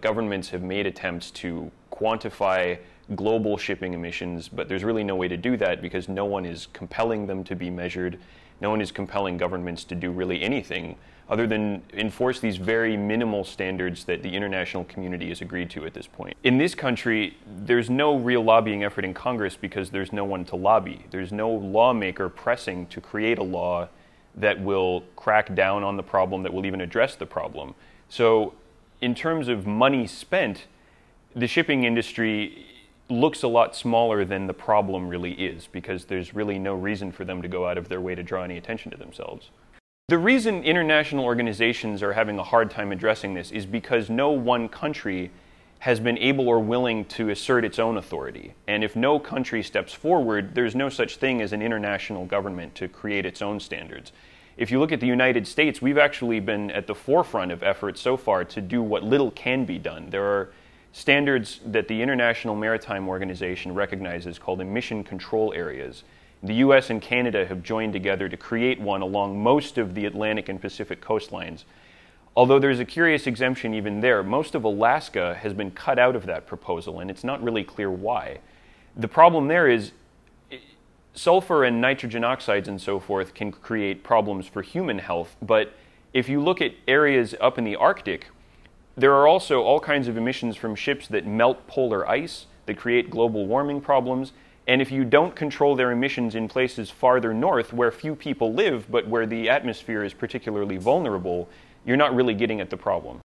Governments have made attempts to quantify global shipping emissions, but there's really no way to do that because no one is compelling them to be measured. No one is compelling governments to do really anything other than enforce these very minimal standards that the international community has agreed to at this point. In this country, there's no real lobbying effort in Congress because there's no one to lobby. There's no lawmaker pressing to create a law that will crack down on the problem, that will even address the problem. So, in terms of money spent, the shipping industry looks a lot smaller than the problem really is because there's really no reason for them to go out of their way to draw any attention to themselves. The reason international organizations are having a hard time addressing this is because no one country has been able or willing to assert its own authority. And if no country steps forward, there's no such thing as an international government to create its own standards. If you look at the United States, we've actually been at the forefront of efforts so far to do what little can be done. There are standards that the International Maritime Organization recognizes called emission control areas. The US and Canada have joined together to create one along most of the Atlantic and Pacific coastlines. Although there's a curious exemption even there, most of Alaska has been cut out of that proposal, and it's not really clear why. The problem there is sulfur and nitrogen oxides and so forth can create problems for human health, but if you look at areas up in the Arctic, there are also all kinds of emissions from ships that melt polar ice that create global warming problems. And if you don't control their emissions in places farther north where few people live, but where the atmosphere is particularly vulnerable, you're not really getting at the problem.